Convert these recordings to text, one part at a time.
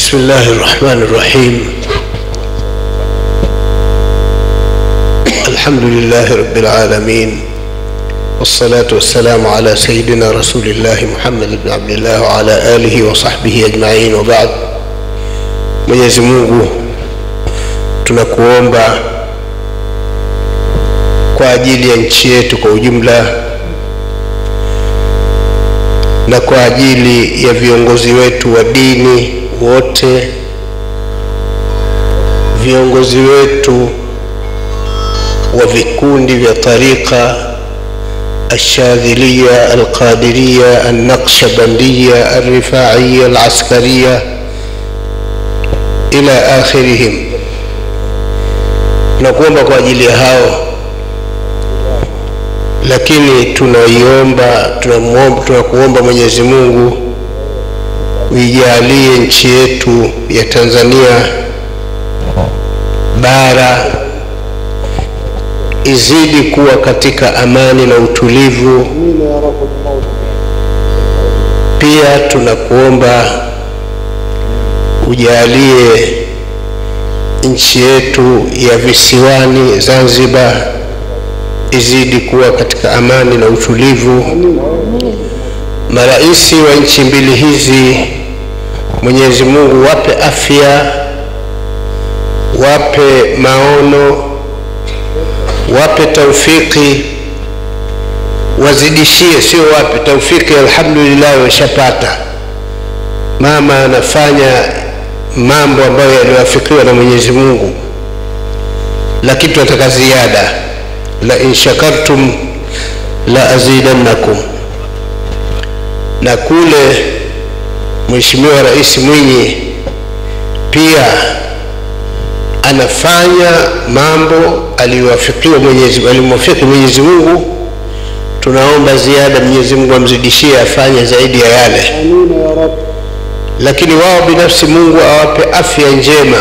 بسم الله الرحمن الرحيم الحمد لله رب العالمين والصلاة والسلام على سيدنا رسول الله محمد بن عبد الله وعلى آله وصحبه أجمعين وبعد Mwenyezi Mungu tunakuomba kwa ajili ya nchi yetu kwa ujumla na kwa ajili ya viongozi wetu wa dini wote, viongozi wetu wa vikundi vya tarika Ashadhilia, Alqadiria, Alnaqshabandia, Alrifaiya, Alaskaria ila akhirihim. Tunakuomba kwa ajili ya hao, lakini tunaiomba tunakuomba Mwenyezi Mungu uijalie nchi yetu ya Tanzania bara izidi kuwa katika amani na utulivu. Pia tunakuomba ujalie nchi yetu ya visiwani Zanzibar izidi kuwa katika amani na utulivu. Marais wa nchi mbili hizi, Mwenyezi Mungu wape afya, wape maono, wape taufiki, wazidishie, sio wape taufiki. Alhamdulillah, washapata. Mama anafanya mambo ambayo yaliyoafikiwa na Mwenyezi Mungu, lakini tunataka ziada la in shakartum la azidannakum. Na kule Mheshimiwa Rais Mwinyi pia anafanya mambo aliyowafikiwa Mwenyezi alimwafiki Mwenyezi Mungu. Tunaomba ziada, Mwenyezi Mungu amzidishie afanye zaidi ya yale, lakini wao binafsi Mungu awape afya njema,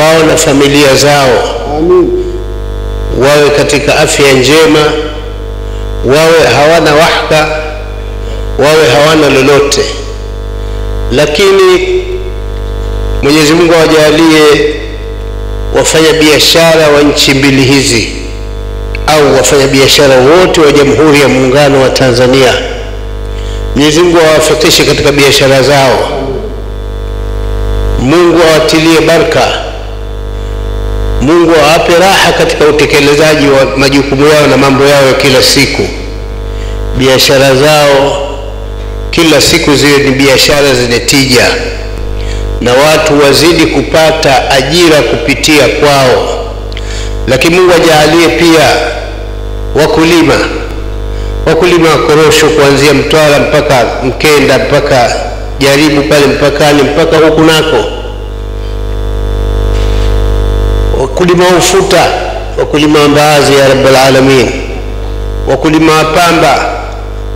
wao na familia zao. Wawe katika afya njema, wawe hawana wahka, wawe hawana lolote. Lakini Mwenyezi Mungu awajalie wafanya biashara wa nchi mbili hizi au wafanya biashara wote wa Jamhuri ya Muungano wa Tanzania, Mwenyezi Mungu awafikishe katika biashara zao. Mungu awatilie baraka Mungu awape raha katika utekelezaji wa majukumu yao na mambo yao ya kila siku. Biashara zao kila siku ziwe ni biashara zenye tija, na watu wazidi kupata ajira kupitia kwao. Lakini Mungu ajaalie pia wakulima, wakulima wa korosho kuanzia Mtwara mpaka Mkenda mpaka Jaribu pale mpakani mpaka huku nako wakulima wa ufuta, wakulima wa mbaazi ya rabbal alamin, wakulima wa pamba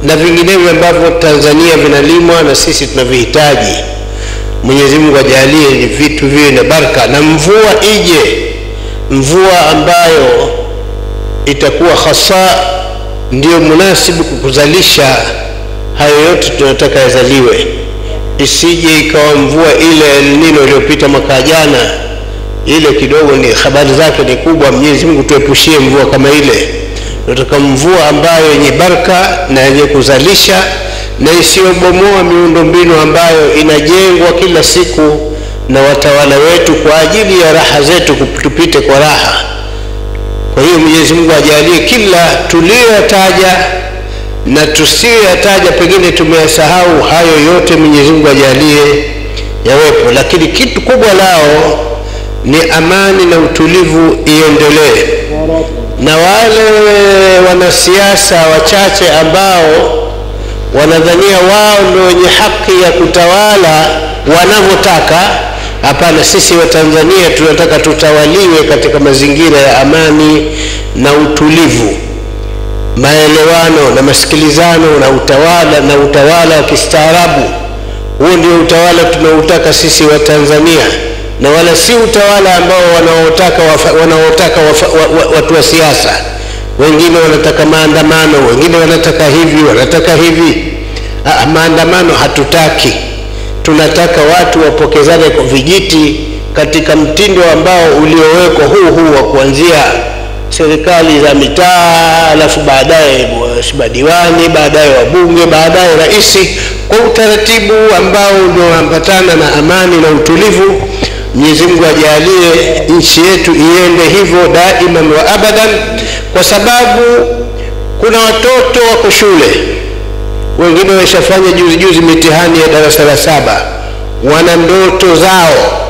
na vinginevyo ambavyo Tanzania vinalimwa na sisi tunavihitaji. Mwenyezi Mungu ajalie vitu viwe na baraka na mvua ije, mvua ambayo itakuwa hasa ndiyo munasibu kukuzalisha hayo yote tunataka yazaliwe, isije ikawa mvua ile Nino iliyopita mwaka jana ile kidogo ni habari zake ni kubwa. Mwenyezi Mungu tuepushie mvua kama ile. Tunataka mvua ambayo yenye baraka na yenye kuzalisha na isiyobomoa miundombinu ambayo inajengwa kila siku na watawala wetu kwa ajili ya raha zetu, tupite kwa raha. Kwa hiyo Mwenyezi Mungu ajalie kila tuliyoyataja na tusiyoyataja, pengine tumeyasahau hayo yote, Mwenyezi Mungu ajalie yawepo, lakini kitu kubwa lao ni amani na utulivu iendelee, na wale wanasiasa wachache ambao wanadhania wao ndio wenye haki ya kutawala wanavyotaka. Hapana, sisi Watanzania tunataka tutawaliwe katika mazingira ya amani na utulivu, maelewano na masikilizano na utawala na utawala wa kistaarabu. Huo ndio utawala tunautaka sisi wa Tanzania na wala si utawala ambao wanaotaka wanaotaka watu wa siasa. Wengine wanataka maandamano, wengine wanataka hivi, wanataka hivi. Ah, maandamano hatutaki, tunataka watu wapokezane kwa vijiti katika mtindo ambao uliowekwa huu huu wa kuanzia serikali za mitaa, alafu baadaye madiwani, baadaye wabunge, baadaye raisi, kwa utaratibu ambao unaoambatana na amani na utulivu. Mwenyezi Mungu ajalie nchi yetu iende hivyo daiman wa abadan, kwa sababu kuna watoto wako shule, wengine wameshafanya juzi juzi mitihani ya darasa la saba, wana ndoto zao,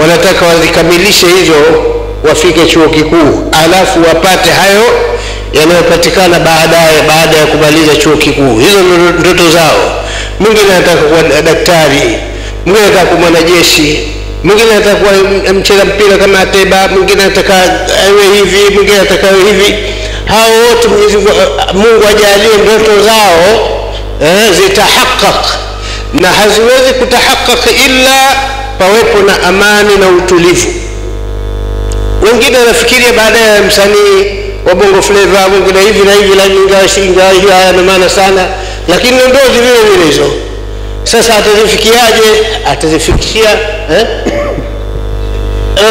wanataka wazikamilishe hizo wafike chuo kikuu, alafu wapate hayo yanayopatikana baadaye baada ya kumaliza chuo kikuu. Hizo ndoto zao. Mwingine anataka kuwa daktari, mwingine anataka kuwa mwanajeshi, mwingine atakuwa kuwa mcheza mpira kama Ateba, mwingine ataka awe hivi, mwingine ataka awe hivi. Hao wote Mwenyezi Mungu ajalie ndoto zao eh, zitahaqaq, na haziwezi kutahaqaq ila pawepo na amani na utulivu wengine anafikiria baadaye ya msanii wa bongo fleva mwingine hivi na hivi, ingawa hiyo hayana maana sana, lakini ndozi vile vile hizo. Sasa atazifikiaje? Atazifikishia eh?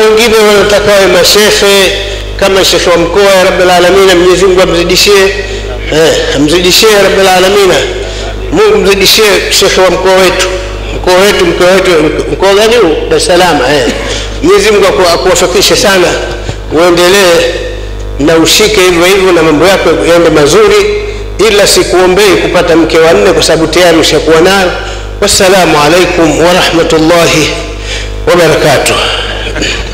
Wengine wanataka wawe mashekhe kama shekhe wa mkoa ya Rabbil Alamin, Mwenyezi Mungu amzidishie eh, amzidishie Rabbil Alamin, Mungu mzidishie shekhe wa mkoa wetu mkoa wetu mkoa wetu mkoa gani huu? Dar es Salaam eh. Mwenyezi Mungu akuwafikishe sana, uendelee na ushike hivyo hivyo na mambo yako yaende mazuri, ila sikuombei kupata mke wa nne kwa sababu tayari ushakuwa nayo. Wassalamu alaikum warahmatullahi wabarakatuh.